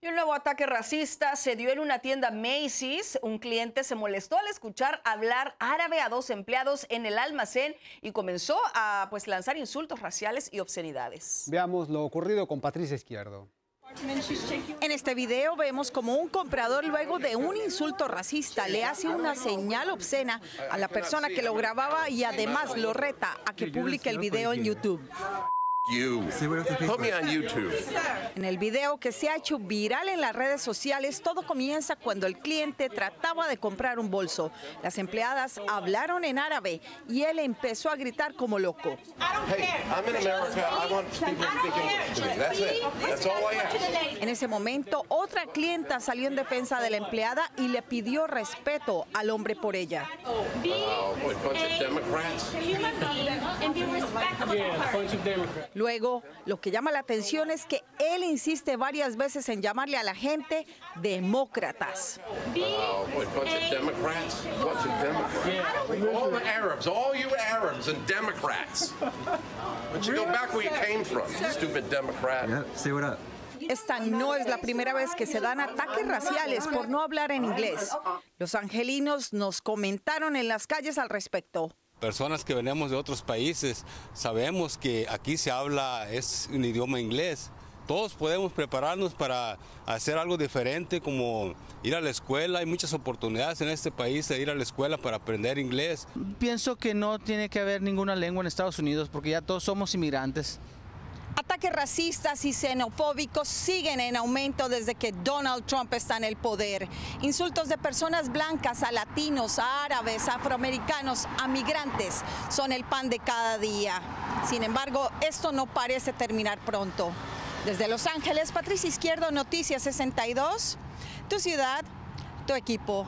Y un nuevo ataque racista se dio en una tienda Macy's. Un cliente se molestó al escuchar hablar árabe a dos empleados en el almacén y comenzó a pues, lanzar insultos raciales y obscenidades. Veamos lo ocurrido con Patricia Izquierdo. En este video vemos como un comprador luego de un insulto racista le hace una señal obscena a la persona que lo grababa y además lo reta a que publique el video en YouTube. En el video que se ha hecho viral en las redes sociales, todo comienza cuando el cliente trataba de comprar un bolso. Las empleadas hablaron en árabe y él empezó a gritar como loco. En ese momento, otra clienta salió en defensa de la empleada y le pidió respeto al hombre por ella. Luego, lo que llama la atención es que él insiste varias veces en llamarle a la gente demócratas. Esta no es la primera vez que se dan ataques raciales por no hablar en inglés. Los angelinos nos comentaron en las calles al respecto personas que venimos de otros países sabemos que aquí se habla, es un idioma inglés. Todos podemos prepararnos para hacer algo diferente, como ir a la escuela. Hay muchas oportunidades en este país de ir a la escuela para aprender inglés. Pienso que no tiene que haber ninguna lengua en Estados Unidos porque ya todos somos inmigrantes. Ataques racistas y xenofóbicos siguen en aumento desde que Donald Trump está en el poder. Insultos de personas blancas a latinos, a árabes, a afroamericanos, a migrantes son el pan de cada día. Sin embargo, esto no parece terminar pronto. Desde Los Ángeles, Patricia Izquierdo, Noticias 62, tu ciudad, tu equipo.